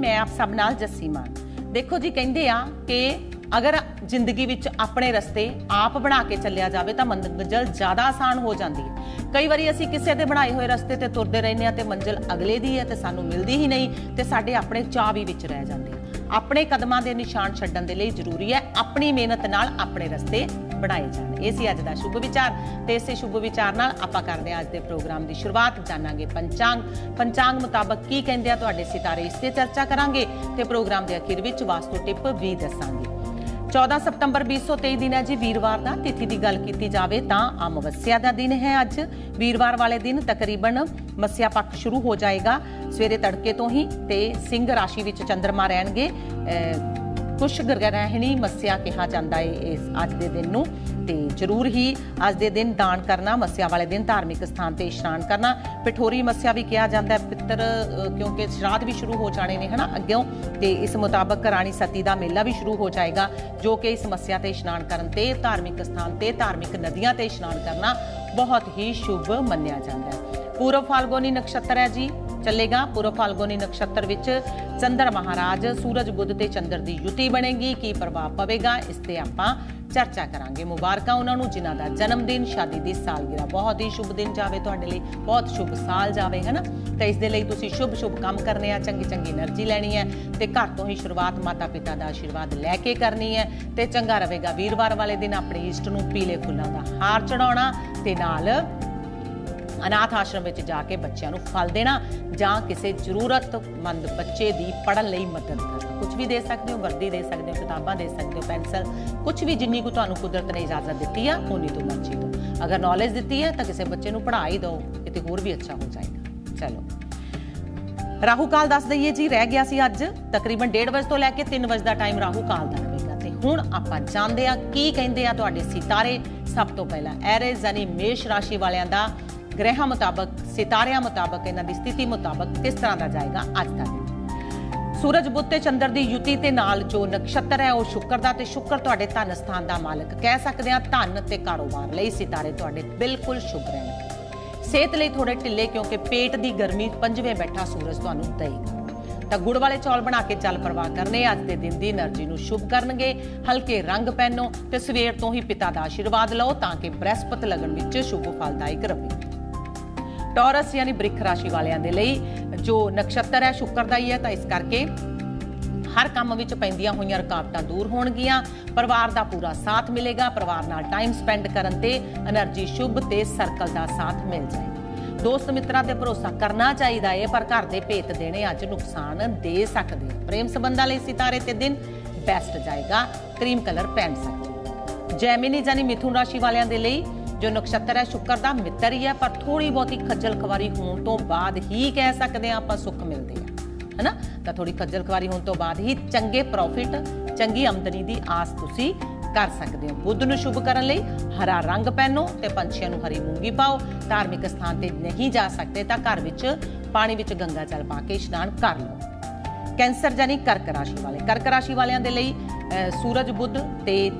ਮੈਂ ਆਪ ਸਭ ਨਾਲ ਜੱਸੀ ਮਾਨ ਦੇਖੋ ਜੀ, ਕਹਿੰਦੇ ਆ ਕਿ ਅਗਰ ਜ਼ਿੰਦਗੀ ਵਿੱਚ ਆਪਣੇ ਰਸਤੇ ਆਪ ਬਣਾ ਕੇ ਚੱਲਿਆ ਜਾਵੇ ਤਾਂ ਮੰਜ਼ਿਲ ਜ਼ਿਆਦਾ ਆਸਾਨ ਹੋ ਜਾਂਦੀ ਹੈ। ਕਈ ਵਾਰੀ ਅਸੀਂ ਕਿਸੇ ਦੇ ਬਣਾਏ ਹੋਏ ਰਸਤੇ ਤੇ ਤੁਰਦੇ ਰਹਿੰਦੇ ਆ ਤੇ ਮੰਜ਼ਿਲ ਅਗਲੇ ਦੀ ਹੈ ਤੇ ਸਾਨੂੰ ਮਿਲਦੀ ਹੀ ਨਹੀਂ ਤੇ ਸਾਡੇ ਆਪਣੇ ਚਾਅ ਵੀ ਵਿੱਚ ਰਹਿ ਜਾਂਦੇ ਆ। ਆਪਣੇ ਕਦਮਾਂ ਦੇ ਨਿਸ਼ਾਨ ਛੱਡਣ ਦੇ ਲਈ ਜ਼ਰੂਰੀ ਹੈ ਆਪਣੀ ਮਿਹਨਤ ਨਾਲ ਆਪਣੇ ਰਸਤੇ ਬਣਾਏ ਜਾਣ। ਇਹ ਸੀ ਅੱਜ ਦਾ ਸ਼ੁਭ ਵਿਚਾਰ ਤੇ ਇਸੇ ਸ਼ੁਭ ਵਿਚਾਰ ਨਾਲ ਆਪਾਂ ਕਰਦੇ ਹਾਂ ਅੱਜ ਦੇ ਪ੍ਰੋਗਰਾਮ ਦੀ ਸ਼ੁਰੂਆਤ। ਜਾਣਾਂਗੇ ਪੰਚਾਂਗ। ਪੰਚਾਂਗ ਮੁਤਾਬਕ ਕੀ ਕਹਿੰਦੇ ਆ ਤੁਹਾਡੇ ਸਿਤਾਰੇ, ਇਸ ਤੇ ਚਰਚਾ ਕਰਾਂਗੇ ਤੇ ਪ੍ਰੋਗਰਾਮ ਦੇ ਅਖੀਰ ਵਿੱਚ ਵਾਸਤੂ ਟਿਪ ਵੀ ਦੱਸਾਂਗੇ। 14 ਸਤੰਬਰ 2023 ਦਿਨ ਹੈ ਜੀ। ਵੀਰਵਾਰ ਦਾ ਤਿਥੀ ਦੀ ਗੱਲ ਕੀਤੀ ਜਾਵੇ ਤਾਂ ਅਮਵਸਿਆ ਦਾ ਦਿਨ ਹੈ ਅੱਜ। ਵੀਰਵਾਰ ਵਾਲੇ ਦਿਨ ਤਕਰੀਬਨ ਮੱਸਿਆ ਪੱਖ ਸ਼ੁਰੂ ਹੋ ਜਾਏਗਾ। ਸਵੇਰੇ ਤੜਕੇ ਤੋਂ ਹੀ ਤੇ ਸਿੰਘ ਰਾਸ਼ੀ ਵਿੱਚ ਚੰ드ਰਮਾ ਰਹਿਣਗੇ ਕੁਸ਼ ਗ੍ਰਹਿਣੀ ਮੱਸਿਆ ਕਿਹਾ ਜਾਂਦਾ ਹੈ ਇਸ ਅੱਜ ਦੇ ਦਿਨ ਨੂੰ। ਤੇ ਜ਼ਰੂਰ ਹੀ ਅੱਜ ਦੇ ਦਿਨ ਦਾਨ ਕਰਨਾ, ਮੱਸਿਆ ਵਾਲੇ ਦਿਨ ਧਾਰਮਿਕ ਸਥਾਨ ਤੇ ਇਸ਼ਨਾਨ ਕਰਨਾ। ਪਿਠੋਰੀ ਮੱਸਿਆ ਵੀ ਕਿਹਾ ਜਾਂਦਾ ਹੈ, ਪਿੱਤਰ ਕਿਉਂਕਿ ਸ਼ਰਾਧ ਵੀ ਸ਼ੁਰੂ ਹੋ ਜਾਣੇ ਨੇ, ਹਨਾ, ਅੱਗਿਓਂ। ਤੇ ਇਸ ਮੁਤਾਬਕ ਰਾਣੀ ਸਤੀ ਦਾ ਮੇਲਾ ਵੀ ਸ਼ੁਰੂ ਹੋ ਜਾਏਗਾ, ਜੋ ਕਿ ਇਸ ਮੱਸਿਆ ਤੇ ਇਸ਼ਨਾਨ ਕਰਨ ਤੇ, ਧਾਰਮਿਕ ਸਥਾਨ ਤੇ, ਧਾਰਮਿਕ ਨਦੀਆਂ ਤੇ ਇਸ਼ਨਾਨ ਕਰਨਾ ਬਹੁਤ ਹੀ ਸ਼ੁਭ ਮੰਨਿਆ ਜਾਂਦਾ ਹੈ। ਪੂਰਵ ਫਾਲਗੋਨੀ ਨਕਸ਼ਤਰ ਹੈ ਜੀ। ਚੱਲੇਗਾ ਪੂਰਬ ਫਾਲਗੋਨੀ ਨਕਸ਼ਤਰ ਵਿੱਚ ਚੰਦਰ ਮਹਾਰਾਜ, ਸੂਰਜ ਬੁੱਧ ਤੇ ਚੰਦਰ ਦੀ ਯੁਤੀ ਬਣੇਗੀ, ਕੀ ਪ੍ਰਭਾਵ ਪਵੇਗਾ, ਇਸ ਤੇ ਆਪਾਂ ਚਰਚਾ ਕਰਾਂਗੇ। ਮੁਬਾਰਕਾਂ ਉਹਨਾਂ ਨੂੰ, ਜਿਨ੍ਹਾਂ ਦਾ ਜਨਮ ਦਿਨ ਸ਼ਾਦੀ ਦੀ ਸਾਲਗਿਰਾ ਬਹੁਤ ਹੀ ਸ਼ੁਭ ਦਿਨ ਜਾਵੇ ਤੁਹਾਡੇ ਲਈ, ਬਹੁਤ ਸ਼ੁਭ ਸਾਲ ਜਾਵੇ, ਹਨਾ? ਨਾ ਤੇ ਇਸ ਦੇ ਲਈ ਤੁਸੀਂ ਸ਼ੁਭ ਸ਼ੁਭ ਕੰਮ ਕਰਨੇ ਆ, ਚੰਗੀ ਚੰਗੀ એનર્ਜੀ ਲੈਣੀ ਹੈ ਤੇ ਘਰ ਤੋਂ ਹੀ ਸ਼ੁਰੂਆਤ ਮਾਤਾ ਪਿਤਾ ਦਾ ਆਸ਼ੀਰਵਾਦ ਲੈ ਕੇ ਕਰਨੀ ਹੈ ਤੇ ਚੰਗਾ ਰਹੇਗਾ ਵੀਰਵਾਰ ਵਾਲੇ ਦਿਨ, ਆਪਣੇ ਇਸ਼ਟ ਨੂੰ ਪੀਲੇ ਫੁੱਲਾਂ ਦਾ ਹਾਰ ਚੜਾਉਣਾ ਤੇ ਨਾਲ ਅਨਾਥ ਆਸ਼ਰਮ ਵਿੱਚ ਜਾ ਕੇ ਬੱਚਿਆਂ ਨੂੰ ਫਲ ਦੇਣਾ ਜਾਂ ਕਿਸੇ ਜ਼ਰੂਰਤਮੰਦ ਬੱਚੇ ਦੀ ਪੜ੍ਹਨ ਲਈ ਮਦਦ ਕਰਨਾ। ਕੁਝ ਵੀ ਦੇ ਸਕਦੇ ਹੋ, ਵਰਦੀ ਦੇ ਸਕਦੇ ਹੋ, ਕਿਤਾਬਾਂ ਦੇ ਸਕਦੇ ਹੋ, ਪੈਨਸਲ ਕੁਝ ਵੀ ਜਿੰਨੀ ਕੁ ਤੁਹਾਨੂੰ ਕੁਦਰਤ ਨੇ ਇਜਾਜ਼ਤ ਦਿੱਤੀ ਆ ਉਨੀ ਤੋਂ ਮਰਜ਼ੀ ਦਿਓ। ਅਗਰ ਨੌਲੇਜ ਦਿੱਤੀ ਹੈ ਤਾਂ ਕਿਸੇ ਬੱਚੇ ਨੂੰ ਪੜ੍ਹਾ ਹੀ ਦਿਓ, ਕਿਤੇ ਹੋਰ ਵੀ ਅੱਛਾ ਹੋ ਜਾਏਗਾ। ਚਲੋ। ਰਾਹੂ ਕਾਲ ਦੱਸ ਦਈਏ ਜੀ, ਰਹਿ ਗਿਆ ਸੀ ਅੱਜ, ਤਕਰੀਬਨ 1:30 ਵਜੇ ਤੋਂ ਲੈ ਕੇ 3 ਵਜੇ ਦਾ ਟਾਈਮ ਰਾਹੂ ਕਾਲ ਦਾ ਰਹੇਗਾ। ਤੇ ਹੁਣ ਆਪਾਂ ਜਾਣਦੇ ਆ ਕੀ ਕਹਿੰਦੇ ਆ ਤੁਹਾਡੇ ਸਿਤਾਰੇ। ਸਭ ਤੋਂ ਪਹਿਲਾਂ, ਐਰੇਜ਼ ਯਾਨੀ ਮੇਸ਼ ਰਾਸ਼ੀ ਵਾਲਿਆਂ ਦਾ ਗ੍ਰਹਿਾਂ ਮੁਤਾਬਕ, ਸਿਤਾਰਿਆਂ ਮੁਤਾਬਕ, ਇਹਨਾਂ ਦੀ ਸਥਿਤੀ ਮੁਤਾਬਕ ਕਿਸ ਤਰ੍ਹਾਂ ਦਾ ਜਾਏਗਾ ਅੱਜ ਦਾ ਦਿਨ? ਸੂਰਜ, ਬੁੱਧ ਤੇ ਚੰਦਰ ਦੀ ਯੁਤੀ ਤੇ ਨਾਲ ਜੋ ਨਕਸ਼ਤਰ ਹੈ, ਉਹ ਸ਼ੁੱਕਰ ਦਾ ਤੇ ਸ਼ੁੱਕਰ ਤੁਹਾਡੇ ਧਨ ਸਥਾਨ ਦਾ ਮਾਲਕ ਕਹਿ ਸਕਦੇ ਆ ਧਨ ਤੇ ਕਾਰੋਬਾਰ ਲਈ ਸਿਤਾਰੇ ਤੁਹਾਡੇ ਬਿਲਕੁਲ ਸ਼ੁਭ ਰਹਿਣਗੇ। ਸਿਹਤ ਲਈ ਥੋੜੇ ਢਿੱਲੇ ਕਿਉਂਕਿ ਪੇਟ ਦੀ ਗਰਮੀ ਪੰਜਵੇਂ ਬੈਠਾ ਸੂਰਜ ਤੁਹਾਨੂੰ ਦੇਗਾ ਤਾਂ ਗੁੜ ਵਾਲੇ ਚੌਲ ਬਣਾ ਕੇ ਚੱਲ ਪਰਵਾਹ ਕਰਨੇ, ਅੱਜ ਦੇ ਦਿਨ ਦੀ એનર્ਜੀ ਨੂੰ ਸ਼ੁਭ ਕਰਨਗੇ। ਹਲਕੇ ਰੰਗ ਪਹਿਨੋ ਤੇ ਸਵੇਰ ਤੋਂ ਹੀ ਪਿਤਾ ਦਾ ਆਸ਼ੀਰਵਾਦ ਲਓ ਤਾਂ ਕਿ ਬ੍ਰਹਿਸਪਤ ਲਗਣ ਵਿੱਚ ਸ਼ੁਭ ਫਲਦਾਇਕ ਰਹੇ। ਟੌਰਸ ਯਾਨੀ ਬ੍ਰਿਖ ਰਾਸ਼ੀ ਵਾਲਿਆਂ ਦੇ ਲਈ ਜੋ ਨਕਸ਼ਤਰ ਹੈ, ਸ਼ੁਕਰ ਦਾ ਹੀ ਹੈ, ਤਾਂ ਇਸ ਕਰਕੇ ਹਰ ਕੰਮ ਵਿੱਚ ਪੈਂਦੀਆਂ ਹੋਈਆਂ ਰੁਕਾਵਟਾਂ ਦੂਰ ਹੋਣਗੀਆਂ। ਪਰਿਵਾਰ ਦਾ ਪੂਰਾ ਸਾਥ ਮਿਲੇਗਾ। ਪਰਿਵਾਰ ਨਾਲ ਟਾਈਮ ਸਪੈਂਡ ਕਰਨ ਤੇ એનર્ਜੀ ਸ਼ੁਭ ਤੇ ਸਰਕਲ ਦਾ ਸਾਥ ਮਿਲ ਜਾਏਗਾ। ਦੋਸਤ ਮਿੱਤਰਾਂ ਤੇ ਭਰੋਸਾ ਕਰਨਾ ਚਾਹੀਦਾ ਹੈ ਪਰ ਘਰ ਦੇ ਭੇਤ ਦੇਣੇ ਅੱਜ ਨੁਕਸਾਨ ਦੇ ਸਕਦੇ ਪ੍ਰੇਮ ਸੰਬੰਧਾਂ ਲਈ ਸਿਤਾਰੇ ਤੇ ਦਿਨ ਬੈਸਟ ਜਾਏਗਾ। ਕਰੀਮ ਕਲਰ ਪਹਿਨ ਸਕਦੇ ਜੈਮਿਨੀ ਜਾਨੀ ਮਿਥੁਨ ਰਾਸ਼ੀ ਵਾਲਿਆਂ ਦੇ ਲਈ ਜੋ ਨਕਸ਼ਤਰ ਹੈ, ਸ਼ੁੱਕਰ ਦਾ ਮਿੱਤਰ ਹੀ ਹੈ, ਪਰ ਥੋੜੀ ਬਹੁਤੀ ਖੱਜਲ ਖਵਾਰੀ ਹੋਣ ਤੋਂ ਬਾਅਦ ਹੀ ਕਹਿ ਸਕਦੇ ਆ ਆਪਾਂ ਸੁੱਖ ਮਿਲਦੇ ਆ, ਹੈਨਾ? ਤਾਂ ਥੋੜੀ ਖੱਜਲ ਖਵਾਰੀ ਹੋਣ ਤੋਂ ਬਾਅਦ ਹੀ ਚੰਗੇ ਪ੍ਰੋਫਿਟ ਚੰਗੀ ਆਮਦਨੀ ਦੀ ਆਸ ਤੁਸੀਂ ਕਰ ਸਕਦੇ ਹੋ। ਬੁੱਧ ਨੂੰ ਸ਼ੁਭ ਕਰਨ ਲਈ ਹਰਾ ਰੰਗ ਪਹਿਨੋ ਤੇ ਪੰਛੀਆਂ ਨੂੰ ਹਰੀ ਮੂੰਗੀ ਪਾਓ। ਧਾਰਮਿਕ ਸਥਾਨ ਤੇ ਨਹੀਂ ਜਾ ਸਕਦੇ ਤਾਂ ਘਰ ਵਿੱਚ ਪਾਣੀ ਵਿੱਚ ਗੰਗਾ ਜਲ ਪਾ ਕੇ ਇਸ਼ਨਾਨ ਕਰ ਲਓ। ਕੈਂਸਰ ਜਾਨੀ ਕਰਕ ਰਾਸ਼ੀ ਵਾਲੇ, ਕਰਕ ਰਾਸ਼ੀ ਵਾਲਿਆਂ ਦੇ ਲਈ ਸੂਰਜ, ਬੁੱਧ ਤੇ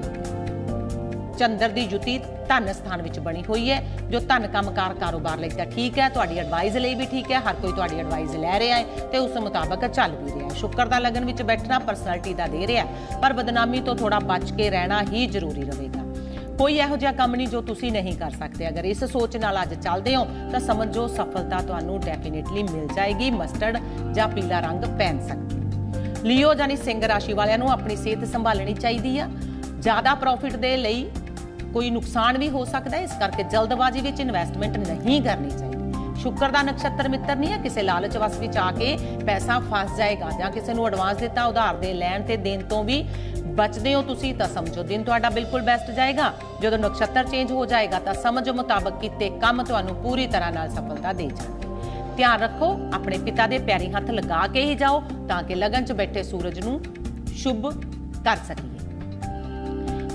ਚੰਦਰ ਦੀ ਯੁਤੀ ਧਨ ਸਥਾਨ ਵਿੱਚ ਬਣੀ ਹੋਈ ਹੈ, ਜੋ ਧਨ ਕੰਮਕਾਰ ਕਾਰੋਬਾਰ ਲਈ ਤਾਂ ਠੀਕ ਹੈ, ਤੁਹਾਡੀ ਐਡਵਾਈਸ ਲਈ ਵੀ ਠੀਕ ਹੈ, ਹਰ ਕੋਈ ਤੁਹਾਡੀ ਐਡਵਾਈਸ ਲੈ ਰਿਹਾ ਹੈ ਤੇ ਉਸ ਮੁਤਾਬਕ ਚੱਲ ਵੀ ਰਿਹਾ ਹੈ। ਸ਼ੁੱਕਰ ਦਾ ਲਗਨ ਵਿੱਚ ਬੈਠਣਾ ਪਰਸਨੈਲਿਟੀ ਦਾ ਦੇ ਰਿਹਾ ਪਰ ਬਦਨਾਮੀ ਤੋਂ ਥੋੜਾ ਬਚ ਕੇ ਰਹਿਣਾ ਹੀ ਜ਼ਰੂਰੀ ਰਹੇਗਾ। ਕੋਈ ਇਹੋ ਜਿਹਾ ਕੰਮ ਨਹੀਂ ਜੋ ਤੁਸੀਂ ਨਹੀਂ ਕਰ ਸਕਦੇ। ਅਗਰ ਇਸ ਸੋਚ ਨਾਲ ਅੱਜ ਚੱਲਦੇ ਹੋ, ਤਾਂ ਸਮਝੋ ਸਫਲਤਾ ਤੁਹਾਨੂੰ ਡੈਫੀਨਿਟਲੀ ਮਿਲ ਜਾਏਗੀ ਮਸਟਰਡ ਜਾਂ ਪੀਲਾ ਰੰਗ ਪਹਿਨ ਸਕਦੇ ਹੋ। ਲਿਓ ਜਾਨੀ ਸਿੰਘ ਰਾਸ਼ੀ ਵਾਲਿਆਂ ਨੂੰ ਆਪਣੀ ਸਿਹਤ ਸੰਭਾਲਣੀ ਚਾਹੀਦੀ ਆ। ਜ਼ਿਆਦਾ ਪ੍ਰੋਫਿਟ ਦੇ ਲਈ ਕੋਈ ਨੁਕਸਾਨ ਵੀ ਹੋ ਸਕਦਾ ਹੈ, ਇਸ ਕਰਕੇ ਜਲਦਬਾਜ਼ੀ ਵਿੱਚ ਇਨਵੈਸਟਮੈਂਟ ਨਹੀਂ ਕਰਨੀ ਚਾਹੀਦੀ। ਸ਼ੁਕਰ ਦਾ ਨਕਸ਼ਤਰ ਮਿੱਤਰ ਨਹੀਂ ਹੈ, ਕਿਸੇ ਲਾਲਚ ਵਸ ਵਿੱਚ ਆ ਕੇ ਪੈਸਾ ਫਸ ਜਾਏਗਾ ਜਾਂ ਕਿਸੇ ਨੂੰ ਐਡਵਾਂਸ ਦਿੱਤਾ ਉਧਾਰ ਦੇ ਲੈਣ ਤੇ ਦੇਣ ਤੋਂ ਵੀ ਬਚਦੇ ਹੋ ਤੁਸੀਂ ਤਾਂ ਸਮਝੋ, ਦਿਨ ਤੁਹਾਡਾ ਬਿਲਕੁਲ ਬੈਸਟ ਜਾਏਗਾ। ਜਦੋਂ ਨਕਸ਼ਤਰ ਚੇਂਜ ਹੋ ਜਾਏਗਾ ਤਾਂ ਸਮਝ ਮੁਤਾਬਕ ਕੀਤੇ ਕੰਮ ਤੁਹਾਨੂੰ ਪੂਰੀ ਤਰ੍ਹਾਂ ਨਾਲ ਸਫਲਤਾ ਦੇ ਜਾਣਗੇ। ਧਿਆਨ ਰੱਖੋ, ਆਪਣੇ ਪਿਤਾ ਦੇ ਪੈਰੀ ਹੱਥ ਲਗਾ ਕੇ ਹੀ ਜਾਓ ਤਾਂ ਕਿ ਲਗਨ 'ਚ ਬੈਠੇ ਸੂਰਜ ਨੂੰ ਸ਼ੁਭ ਕਰ ਸਕੀਏ।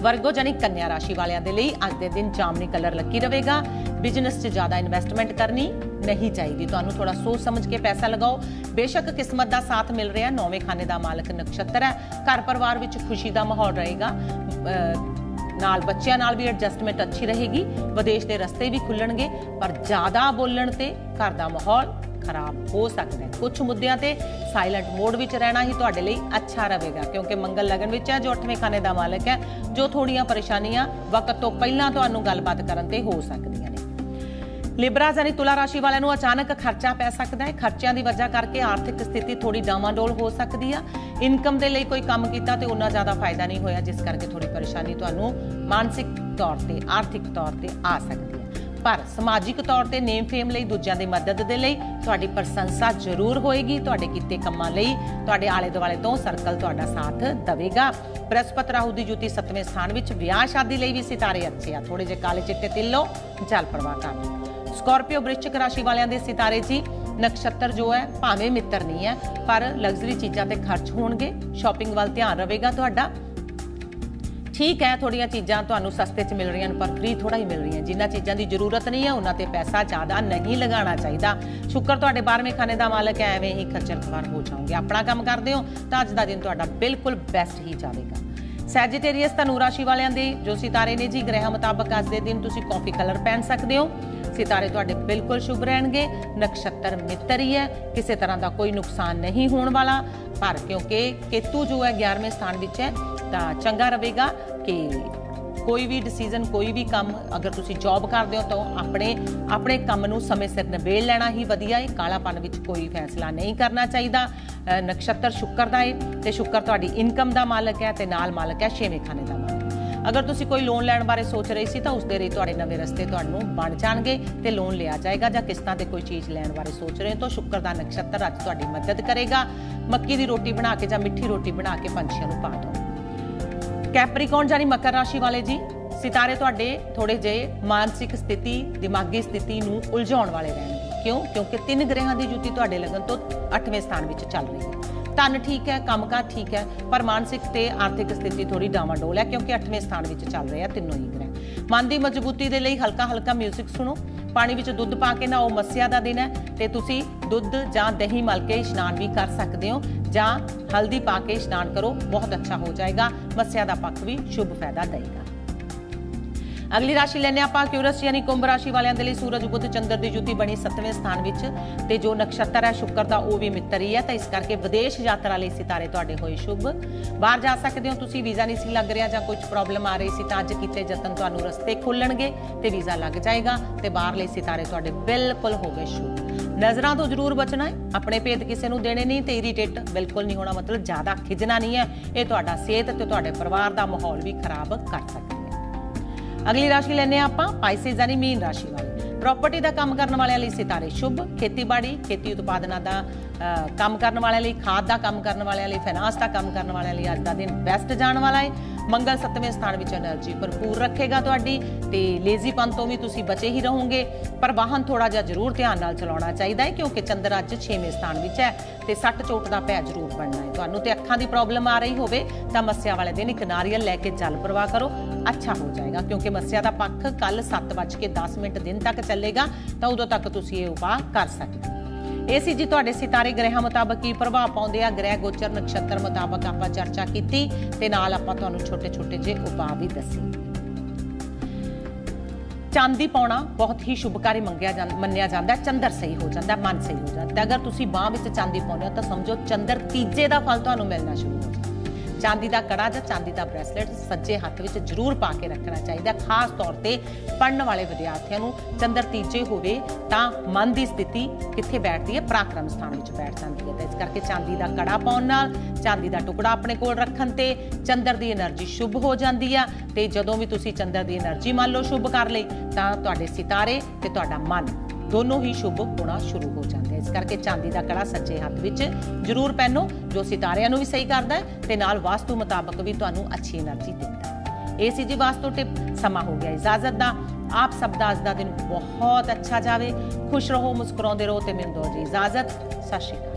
ਵਰਗੋ ਜਾਨੀ ਕੰਨਿਆ ਰਾਸ਼ੀ ਵਾਲਿਆਂ ਦੇ ਲਈ ਅੱਜ ਦੇ ਦਿਨ ਜਾਮਨੀ ਕਲਰ ਲੱਕੀ ਰਹੇਗਾ। ਬਿਜ਼ਨਸ 'ਚ ਜ਼ਿਆਦਾ ਇਨਵੈਸਟਮੈਂਟ ਕਰਨੀ ਨਹੀਂ ਚਾਹੀਦੀ। ਤੁਹਾਨੂੰ ਥੋੜਾ ਸੋਚ ਸਮਝ ਕੇ ਪੈਸਾ ਲਗਾਓ। ਬੇਸ਼ੱਕ ਕਿਸਮਤ ਦਾ ਸਾਥ ਮਿਲ ਰਿਹਾ। ਨੌਵੇਂ ਖਾਨੇ ਦਾ ਮਾਲਕ ਨਕਸ਼ਤਰ ਹੈ। ਘਰ ਪਰਿਵਾਰ ਵਿੱਚ ਖੁਸ਼ੀ ਦਾ ਮਾਹੌਲ ਰਹੇਗਾ। ਨਾਲ ਬੱਚਿਆਂ ਨਾਲ ਵੀ ਐਡਜਸਟਮੈਂਟ ਅੱਛੀ ਰਹੇਗੀ। ਵਿਦੇਸ਼ ਦੇ ਰਸਤੇ ਵੀ ਖੁੱਲਣਗੇ। ਪਰ ਜ਼ਿਆਦਾ ਬੋਲਣ ਤੇ ਘਰ ਦਾ ਮਾਹੌਲ ਖਰਾਬ ਹੋ ਸਕਦਾ ਹੈ। ਕੁਝ ਮੁੱਦਿਆਂ ਤੇ ਸਾਇਲੈਂਟ ਮੋਡ ਵਿੱਚ ਰਹਿਣਾ ਹੀ ਤੁਹਾਡੇ ਲਈ ਅੱਛਾ ਰਹੇਗਾ, ਕਿਉਂਕਿ ਮੰਗਲ ਲਗਨ ਵਿੱਚ ਹੈ, ਜੋ 8ਵੇਂ ਖਾਨੇ ਦਾ ਮਾਲਕ ਹੈ, ਜੋ ਥੋੜੀਆਂ ਪਰੇਸ਼ਾਨੀਆਂ ਵਕਤ ਤੋਂ ਪਹਿਲਾਂ ਤੁਹਾਨੂੰ ਗੱਲਬਾਤ ਕਰਨ ਤੇ ਹੋ ਸਕਦੀਆਂ ਨੇ। ਲਿਬਰਾ ਜਾਨੀ ਤੁਲਾ ਰਾਸ਼ੀ ਵਾਲਿਆਂ ਨੂੰ ਅਚਾਨਕ ਖਰਚਾ ਪੈ ਸਕਦਾ ਹੈ। ਖਰਚਿਆਂ ਦੀ ਵਜ੍ਹਾ ਕਰਕੇ ਆਰਥਿਕ ਸਥਿਤੀ ਥੋੜੀ ਡਾਵਾਂਡੋਲ ਹੋ ਸਕਦੀ ਆ। ਇਨਕਮ ਦੇ ਲਈ ਕੋਈ ਕੰਮ ਕੀਤਾ ਤੇ ਉਹਨਾਂ ਜ਼ਿਆਦਾ ਫਾਇਦਾ ਨਹੀਂ ਹੋਇਆ, ਜਿਸ ਕਰਕੇ ਥੋੜੀ ਪਰੇਸ਼ਾਨੀ ਤੁਹਾਨੂੰ ਮਾਨਸਿਕ ਤੌਰ ਤੇ, ਆਰਥਿਕ ਤੌਰ ਤੇ ਆ ਸਕਦੀ ਪਰ ਸਮਾਜਿਕ ਤੌਰ ਤੇ ਨੇਮ ਫੇਮ ਲਈ ਦੂਜਿਆਂ ਦੀ ਮਦਦ ਦੇ ਲਈ ਤੁਹਾਡੀ ਪ੍ਰਸ਼ੰਸਾ ਜ਼ਰੂਰ ਹੋਏਗੀ, ਤੁਹਾਡੇ ਕੀਤੇ ਕੰਮਾਂ ਲਈ, ਤੁਹਾਡੇ ਆਲੇ ਦੁਆਲੇ ਤੋਂ ਸਰਕਲ ਤੁਹਾਡਾ ਸਾਥ ਦੇਵੇਗਾ। ਬ੍ਰਹਸਪਤ ਰਾਹੂ ਦੀ ਜੁਤੀ 7ਵੇਂ ਸਥਾਨ ਵਿੱਚ ਵਿਆਹ ਸ਼ਾਦੀ ਲਈ ਵੀ ਸਿਤਾਰੇ ਅੱਛੇ ਆ। ਥੋੜੇ ਜਿਹੇ ਕਾਲੇ ਚਿੱਟੇ ਤਿੱਲੋ ਜਲ ਪ੍ਰਵਾਹ ਕਰ ਸਕਾਰਪੀਓ ਬ੍ਰਿਸ਼ਚਿਕ ਰਾਸ਼ੀ ਵਾਲਿਆਂ ਦੇ ਸਿਤਾਰੇ ਜੀ, ਨਕਸ਼ਤਰ ਜੋ ਹੈ, ਭਾਵੇਂ ਮਿੱਤਰ ਨਹੀਂ ਹੈ, ਪਰ ਲਗਜ਼ਰੀ ਚੀਜ਼ਾਂ ਤੇ ਖਰਚ ਹੋਣਗੇ ਸ਼ਾਪਿੰਗ ਵੱਲ ਧਿਆਨ ਰਹੇਗਾ ਤੁਹਾਡਾ। ਠੀਕ ਹੈ, ਥੋੜੀਆਂ ਚੀਜ਼ਾਂ ਤੁਹਾਨੂੰ ਸਸਤੇ 'ਚ ਮਿਲ ਰਹੀਆਂ ਨੇ, ਪਰ ਫ੍ਰੀ ਥੋੜਾ ਹੀ ਮਿਲ ਰਹੀਆਂ। ਜਿੰਨਾ ਚੀਜ਼ਾਂ ਦੀ ਜ਼ਰੂਰਤ ਨਹੀਂ ਹੈ, ਉਹਨਾਂ ਤੇ ਪੈਸਾ ਜ਼ਿਆਦਾ ਨਹੀਂ ਲਗਾਉਣਾ ਚਾਹੀਦਾ। ਸ਼ੁਕਰ ਤੁਹਾਡੇ 12ਵੇਂ ਖਾਨੇ ਦਾ ਮਾਲਕ ਹੈ, ਐਵੇਂ ਹੀ ਖੱਜਲ ਖਵਾਰ ਹੋ ਜਾਓਗੇ। ਆਪਣਾ ਕੰਮ ਕਰਦੇ ਹੋ, ਤਾਂ ਅੱਜ ਦਾ ਦਿਨ ਤੁਹਾਡਾ ਬਿਲਕੁਲ ਬੈਸਟ ਹੀ ਜਾਵੇਗਾ। ਸੈਜੀਟੇਰੀਅਸ ਧਨੂ ਰਾਸ਼ੀ ਵਾਲਿਆਂ ਦੇ ਜੋ ਸਿਤਾਰੇ ਨੇ ਜੀ। ਗ੍ਰਹਿ ਮੁਤਾਬਕ ਅੱਜ ਦੇ ਦਿਨ ਤੁਸੀਂ ਕਾਫੀ ਕਲਰ ਪਹਿਨ ਸਕਦੇ ਹੋ। ਸਿਤਾਰੇ ਤੁਹਾਡੇ ਬਿਲਕੁਲ ਸ਼ੁਭ ਰਹਿਣਗੇ। ਨਕਸ਼ਤਰ ਮਿੱਤਰ ਹੀ ਹੈ। ਕਿਸੇ ਤਰ੍ਹਾਂ ਦਾ ਕੋਈ ਨੁਕਸਾਨ ਨਹੀਂ ਹੋਣ ਵਾਲਾ। ਪਰ ਕਿਉਂਕਿ ਕੇਤੂ ਜੋ ਹੈ 11ਵੇਂ ਸਥਾਨ ਵਿੱਚ ਹੈ, ਤਾਂ ਚੰਗਾ ਰਹੇਗਾ ਕਿ ਕੋਈ ਵੀ ਡਿਸੀਜਨ ਕੋਈ ਵੀ ਕੰਮ ਅਗਰ ਤੁਸੀਂ ਜੌਬ ਕਰਦੇ ਹੋ, ਤਾਂ ਆਪਣੇ ਆਪਣੇ ਕੰਮ ਨੂੰ ਸਮੇਂ ਸਿਰ ਨਿਬੇੜ ਲੈਣਾ ਹੀ ਵਧੀਆ ਹੈ ਕਾਲਾਪਨ ਵਿੱਚ ਕੋਈ ਫੈਸਲਾ ਨਹੀਂ ਕਰਨਾ ਚਾਹੀਦਾ। ਨਕਸ਼ਤਰ ਸ਼ੁੱਕਰ ਦਾ ਹੈ ਤੇ ਸ਼ੁੱਕਰ ਤੁਹਾਡੀ ਇਨਕਮ ਦਾ ਮਾਲਕ ਹੈ ਤੇ ਨਾਲ ਮਾਲਕ ਹੈ ਛੇਵੇਂ ਖਾਨੇ ਦਾ ਅਗਰ ਤੁਸੀਂ ਕੋਈ ਲੋਨ ਲੈਣ ਬਾਰੇ ਸੋਚ ਰਹੇ ਸੀ ਤਾਂ ਉਸ ਦੇ ਲਈ ਤੁਹਾਡੇ ਨਵੇਂ ਰਸਤੇ ਤੁਹਾਨੂੰ ਬਣ ਜਾਣਗੇ ਤੇ ਲੋਨ ਲਿਆ ਜਾਏਗਾ ਜਾਂ ਕਿਸ਼ਤਾਂ ਤੇ ਕੋਈ ਚੀਜ਼ ਲੈਣ ਬਾਰੇ ਸੋਚ ਰਹੇ ਹੋ ਤਾਂ ਸ਼ੁੱਕਰ ਦਾ ਨਕਸ਼ਤਰ ਅੱਜ ਤੁਹਾਡੀ ਮਦਦ ਕਰੇਗਾ। ਮੱਕੀ ਦੀ ਰੋਟੀ ਬਣਾ ਕੇ ਜਾਂ ਮਿੱਠੀ ਰੋਟੀ ਬਣਾ ਕੇ ਪੰਛੀਆਂ ਨੂੰ ਪਾ ਦਿਓ। ਕੈਪਰੀਕੌਨ ਜਾਨੀ ਮਕਰ ਰਾਸ਼ੀ ਵਾਲੇ ਜੀ, ਸਿਤਾਰੇ ਤੁਹਾਡੇ ਥੋੜੇ ਜਿਹੇ ਮਾਨਸਿਕ ਸਥਿਤੀ, ਦਿਮਾਗੀ ਸਥਿਤੀ ਨੂੰ ਉਲਝਾਉਣ ਵਾਲੇ ਰਹਿਣਗੇ। ਕਿਉਂ? ਕਿਉਂਕਿ ਤਿੰਨ ਗ੍ਰਹਿਾਂ ਦੀ ਜੁਤੀ ਤੁਹਾਡੇ ਲਗਨ ਤੋਂ 8ਵੇਂ ਸਥਾਨ ਵਿੱਚ ਚੱਲ ਰਹੀ ਹੈ। ਧਨ ਠੀਕ ਹੈ ਕੰਮਕਾਰ ਠੀਕ ਹੈ, ਪਰ ਮਾਨਸਿਕ ਤੇ ਆਰਥਿਕ ਸਥਿਤੀ ਥੋੜੀ ਡਾਵਾਂਡੋਲ ਹੈ ਕਿਉਂਕਿ 8ਵੇਂ ਸਥਾਨ ਵਿੱਚ ਚੱਲ ਰਹੇ ਆ ਤਿੰਨੋਂ ਹੀ ਗ੍ਰਹਿ। ਮਨ ਦੀ ਮਜ਼ਬੂਤੀ ਦੇ ਲਈ ਹਲਕਾ ਹਲਕਾ 뮤직 ਸੁਣੋ। ਪਾਣੀ ਵਿੱਚ ਦੁੱਧ ਪਾ ਕੇ ਨਾ ਉਹ ਮੱਸਿਆ ਦਾ ਦਿਨ ਹੈ ਤੇ ਤੁਸੀਂ ਦੁੱਧ ਜਾਂ ਦਹੀਂ ਮਲ ਕੇ ਇਸ਼ਨਾਨ ਵੀ ਕਰ ਸਕਦੇ ਹੋ ਜਾਂ ਹਲਦੀ ਪਾ ਕੇ ਇਸ਼ਨਾਨ ਕਰੋ, ਬਹੁਤ ਅੱਛਾ ਹੋ ਜਾਏਗਾ। ਮੱਸਿਆ ਦਾ ਪੱਖ ਵੀ ਸ਼ੁਭ ਫਾਇਦਾ ਦੇਵੇਗਾ। ਅਗਲੀ ਰਾਸ਼ੀ ਲੈਣੇ ਆਪਾਂ ਕਿਉਰਸ ਯਾਨੀ ਕੁੰਭ ਰਾਸ਼ੀ ਵਾਲਿਆਂ ਦੇ ਲਈ ਸੂਰਜ, ਬੁੱਧ, ਚੰਦਰ ਦੀ ਜੁਤੀ ਬਣੀ 7ਵੇਂ ਸਥਾਨ ਵਿੱਚ ਤੇ ਜੋ ਨਕਸ਼ਤਰ ਹੈ ਸ਼ੁਕਰ ਦਾ, ਉਹ ਵੀ ਮਿੱਤਰ ਹੀ ਹੈ। ਤਾਂ ਇਸ ਕਰਕੇ ਵਿਦੇਸ਼ ਯਾਤਰਾ ਲਈ ਸਿਤਾਰੇ ਤੁਹਾਡੇ ਹੋਏ ਸ਼ੁਭ। ਬਾਹਰ ਜਾ ਸਕਦੇ ਹੋ ਤੁਸੀਂ, ਵੀਜ਼ਾ ਨਹੀਂ ਸੀ ਲੱਗ ਰਿਹਾ ਜਾਂ ਕੁਝ ਪ੍ਰੋਬਲਮ ਆ ਰਹੀ ਸੀ ਤਾਂ ਅੱਜ ਕੀਤੇ ਯਤਨ ਤੁਹਾਨੂੰ ਰਸਤੇ ਖੁੱਲਣਗੇ ਤੇ ਵੀਜ਼ਾ ਲੱਗ ਜਾਏਗਾ ਤੇ ਬਾਹਰ ਲਈ ਸਿਤਾਰੇ ਤੁਹਾਡੇ ਬਿਲਕੁਲ ਹੋ ਗਏ ਸ਼ੁਭ। ਨਜ਼ਰਾਂ ਤੋਂ ਜ਼ਰੂਰ ਬਚਣਾ ਹੈ, ਆਪਣੇ ਭੇਦ ਕਿਸੇ ਨੂੰ ਦੇਣੇ ਨਹੀਂ ਤੇ ਇਰੀਟੇਟ ਬਿਲਕੁਲ ਨਹੀਂ ਹੋਣਾ ਮਤਲਬ ਜ਼ਿਆਦਾ ਖਿਜਣਾ ਨਹੀਂ ਹੈ, ਇਹ ਤੁਹਾਡਾ ਸਿਹਤ ਤੇ ਤੁਹਾਡੇ ਪਰਿਵਾਰ ਦਾ ਮਾਹੌਲ ਵੀ ਖਰਾਬ ਕਰ ਸਕਦਾ ਅਗਲੀ ਰਾਸ਼ੀ ਲੈਨੇ ਆਪਾਂ ਪਾਈਸਿਸ ਯਾਨੀ ਮੀਨ ਰਾਸ਼ੀ ਵਾਲੇ। ਪ੍ਰਾਪਰਟੀ ਦਾ ਕੰਮ ਕਰਨ ਵਾਲਿਆਂ ਲਈ ਸਿਤਾਰੇ ਸ਼ੁਭ, ਖੇਤੀਬਾੜੀ, ਖੇਤੀ ਉਤਪਾਦਨਾਂ ਦਾ ਕੰਮ ਕਰਨ ਵਾਲਿਆਂ ਲਈ, ਖਾਦ ਦਾ ਕੰਮ ਕਰਨ ਵਾਲਿਆਂ ਲਈ ਫਾਈਨਾਂਸ ਦਾ ਕੰਮ ਕਰਨ ਵਾਲਿਆਂ ਲਈ ਅੱਜ ਦਾ ਦਿਨ ਬੈਸਟ ਜਾਣ ਵਾਲਾ ਹੈ। ਮੰਗਲ ਸੱਤਵੇਂ ਸਥਾਨ ਵਿੱਚ એનર્ਜੀ ਭਰਪੂਰ ਰੱਖੇਗਾ ਤੁਹਾਡੀ ਤੇ ਲੇਜ਼ੀਪਨ ਤੋਂ ਵੀ ਤੁਸੀਂ ਬਚੇ ਹੀ ਰਹੋਗੇ। ਪਰ ਵਾਹਨ ਥੋੜਾ ਜਿਹਾ ਜ਼ਰੂਰ ਧਿਆਨ ਨਾਲ ਚਲਾਉਣਾ ਚਾਹੀਦਾ ਹੈ ਕਿਉਂਕਿ ਚੰਦਰ ਅੱਜ 6ਵੇਂ ਸਥਾਨ ਵਿੱਚ ਹੈ ਤੇ ਸੱਟ ਚੋਟ ਦਾ ਭੈ ਜ਼ਰੂਰ ਬਣਨਾ ਹੈ। ਤੁਹਾਨੂੰ ਤੇ ਅੱਖਾਂ ਦੀ ਪ੍ਰੋਬਲਮ ਆ ਰਹੀ ਹੋਵੇ ਤਾਂ ਮੱਸਿਆ ਵਾਲੇ ਦਿਨ ਇੱਕ ਨਾਰੀਅਲ ਲੈ ਕੇ ਜਲ ਪ੍ਰਵਾਹ ਕਰੋ। ਅੱਛਾ ਹੋ ਜਾਏਗਾ ਕਿਉਂਕਿ ਮੱਸਿਆ ਦਾ ਪੱਖ ਕੱਲ 7:10 ਮਿੰਟ ਦਿਨ ਤੱਕ ਚੱਲੇਗਾ ਤਾਂ ਉਦੋਂ ਤੱਕ ਤੁਸੀਂ ਇਹ ਉਪਾਅ ਕਰ ਸਕਦੇ ਹੋ। ਇਹ ਸੀ ਜੀ ਤੁਹਾਡੇ ਸਿਤਾਰੇ ਗ੍ਰਹਿਾਂ ਮੁਤਾਬਕ ਕੀ ਪ੍ਰਭਾਵ ਪਾਉਂਦੇ ਆ, ਗ੍ਰਹਿ ਗੋਚਰ ਨਕਸ਼ਤਰ ਮੁਤਾਬਕ ਆਪਾਂ ਚਰਚਾ ਕੀਤੀ ਤੇ ਨਾਲ ਆਪਾਂ ਤੁਹਾਨੂੰ ਛੋਟੇ-ਛੋਟੇ ਜਿਹੇ ਉਪਾਅ ਵੀ ਦੱਸੇ। ਚਾਂਦੀ ਪਾਉਣਾ ਬਹੁਤ ਹੀ ਸ਼ੁਭਕਾਰੀ ਮੰਗਿਆ ਜਾਂਦਾ ਮੰਨਿਆ ਜਾਂਦਾ, ਚੰਦਰ ਸਹੀ ਹੋ ਜਾਂਦਾ, ਮਨ ਸਹੀ ਹੋ ਜਾਂਦਾ। ਅਗਰ ਤੁਸੀਂ ਬਾਹ ਵਿੱਚ ਚਾਂਦੀ ਪਾਉਂਦੇ ਹੋ ਤਾਂ ਸਮਝੋ ਚੰਦਰ ਤੀਜੇ ਦਾ ਫਲ ਤੁਹਾਨੂੰ ਮਿਲਣਾ ਸ਼ੁਰੂ ਹੋ ਜਾਂਦਾ। ਚਾਂਦੀ ਦਾ ਕੜਾ ਜਾਂ ਚਾਂਦੀ ਦਾ ਬ੍ਰੇਸਲੇਟ ਸੱਜੇ ਹੱਥ ਵਿੱਚ ਜ਼ਰੂਰ ਪਾ ਕੇ ਰੱਖਣਾ ਚਾਹੀਦਾ ਖਾਸ ਤੌਰ ਤੇ ਪੜਨ ਵਾਲੇ ਵਿਦਿਆਰਥੀਆਂ ਨੂੰ ਚੰਦਰ ਤੀਜੇ ਹੋਵੇ ਤਾਂ ਮਨ ਦੀ ਸਥਿਤੀ ਕਿੱਥੇ ਬੈਠਦੀ ਹੈ? ਪ੍ਰਾਕਰਮ ਸਥਾਨ ਵਿੱਚ ਬੈਠ ਜਾਂਦੀ ਹੈ। ਤਾਂ ਇਸ ਕਰਕੇ ਚਾਂਦੀ ਦਾ ਕੜਾ ਪਾਉਣ ਨਾਲ, ਚਾਂਦੀ ਦਾ ਟੁਕੜਾ ਆਪਣੇ ਕੋਲ ਰੱਖਣ ਤੇ ਚੰਦਰ ਦੀ એનર્ਜੀ ਸ਼ੁਭ ਹੋ ਜਾਂਦੀ ਆ। ਤੇ ਜਦੋਂ ਵੀ ਤੁਸੀਂ ਚੰਦਰ ਦੀ એનર્ਜੀ ਮੰਨ ਲਓ ਸ਼ੁਭ ਕਰ ਲਈ, ਤਾਂ ਤੁਹਾਡੇ ਸਿਤਾਰੇ ਤੇ ਤੁਹਾਡਾ ਮਨ ਦੋਨੋਂ ਹੀ ਸ਼ੁਭ ਹੋਣਾ ਸ਼ੁਰੂ ਹੋ ਜਾਂਦਾ ਹੈ ਇਸ ਕਰਕੇ ਚਾਂਦੀ ਦਾ ਕੜਾ ਸੱਚੇ ਹੱਥ ਵਿੱਚ ਜ਼ਰੂਰ ਪਹਿਨੋ, ਜੋ ਸਿਤਾਰਿਆਂ ਨੂੰ ਵੀ ਸਹੀ ਕਰਦਾ ਹੈ ਤੇ ਨਾਲ ਵਾਸਤੂ ਮੁਤਾਬਕ ਵੀ ਤੁਹਾਨੂੰ ਅੱਛੀ એનર્ਜੀ ਦਿੰਦਾ ਹੈ। ਇਹ ਸੀ ਜੀ ਵਾਸਤੂ ਟਿਪ, ਸਮਾਂ ਹੋ ਗਿਆ ਇਜਾਜ਼ਤ ਦਾ। ਆਪ ਸਭ ਦਾ ਅੱਜ ਦਾ ਦਿਨ ਬਹੁਤ ਅੱਛਾ ਜਾਵੇ। ਖੁਸ਼ ਰਹੋ, ਮੁਸਕਰਾਉਂਦੇ ਰਹੋ ਤੇ ਮਿਲਦੇ ਰਹੋ ਜੀ। ਇਜਾਜ਼ਤ, ਸਤਿ ਸ਼੍ਰੀ ਅਕਾਲ।